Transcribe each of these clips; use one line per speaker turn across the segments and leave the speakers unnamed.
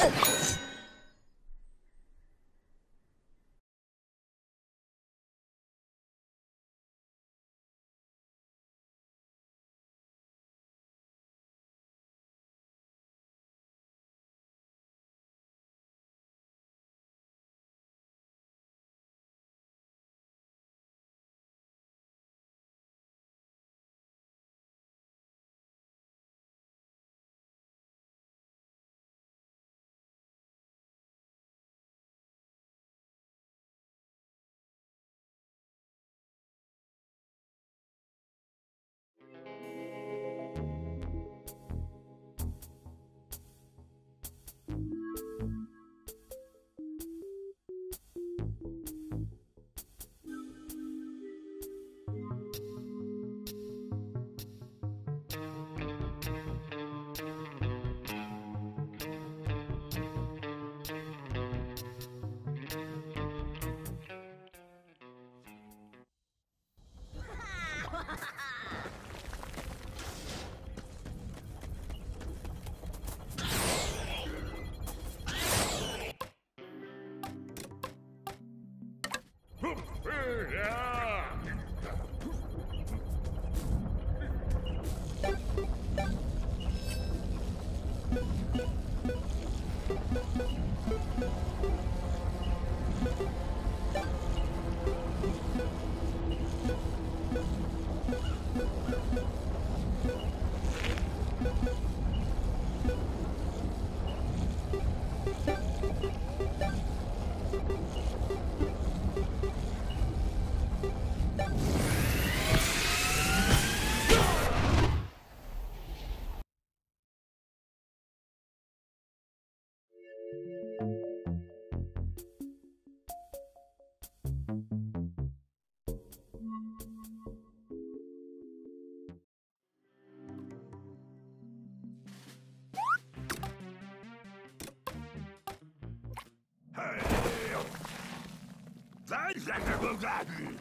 Ugh. Thanks, Dr. Bugatti!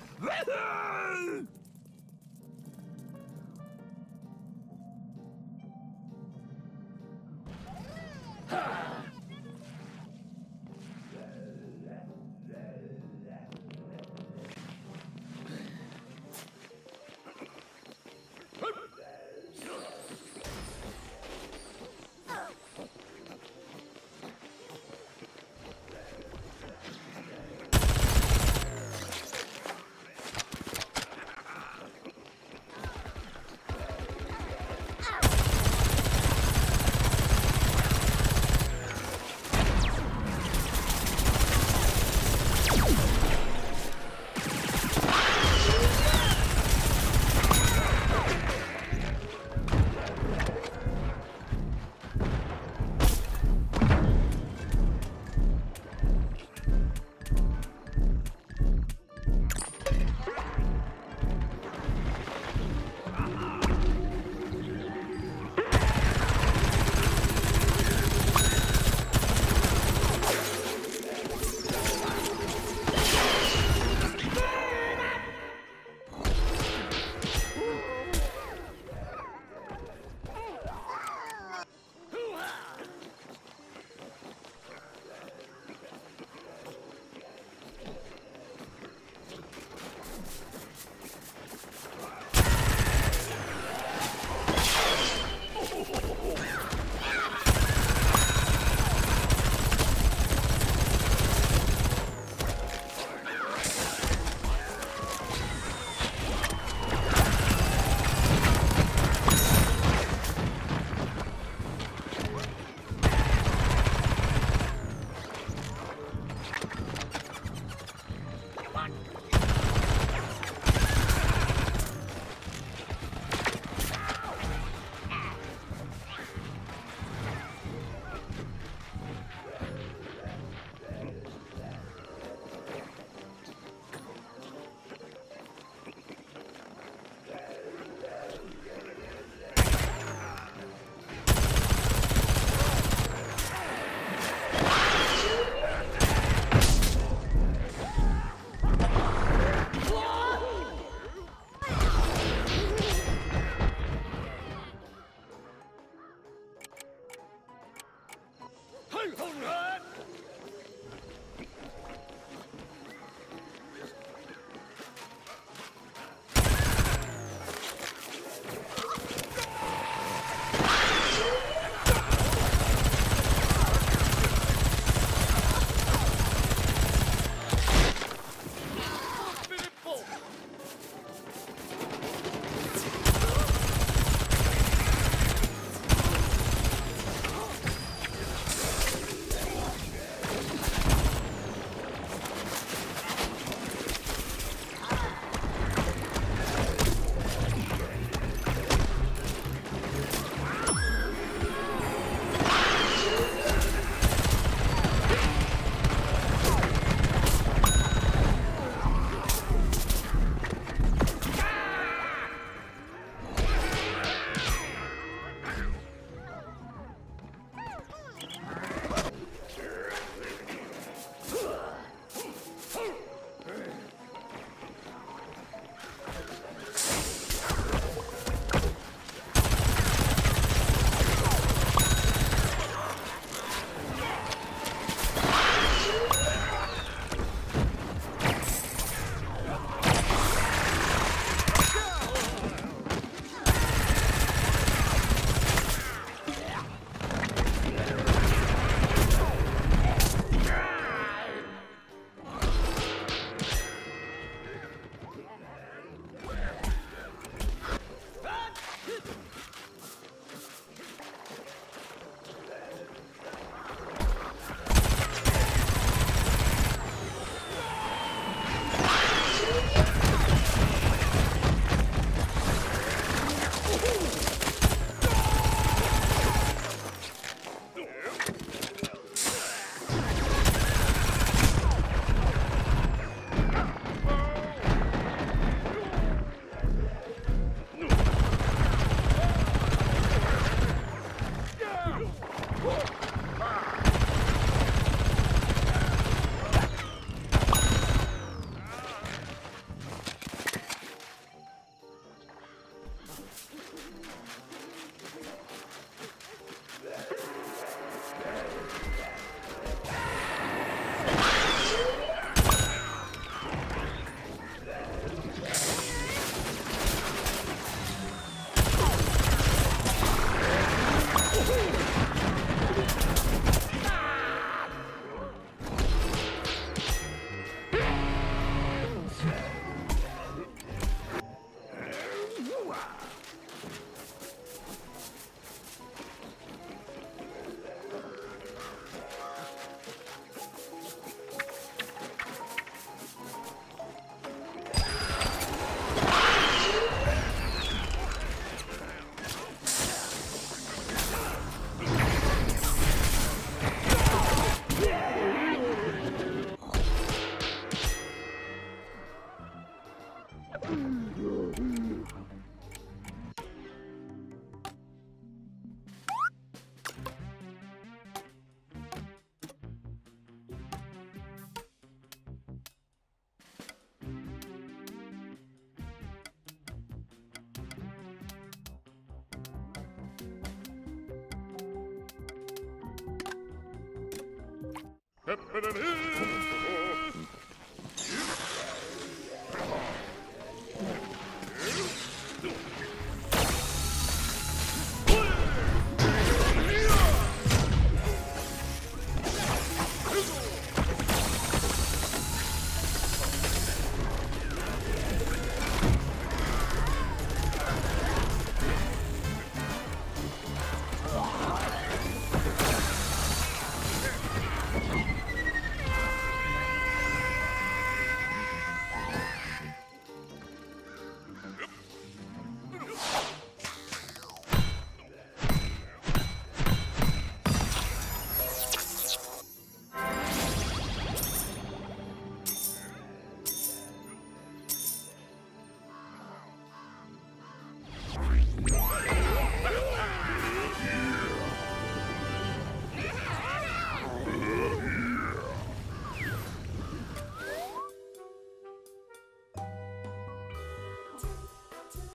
Pepper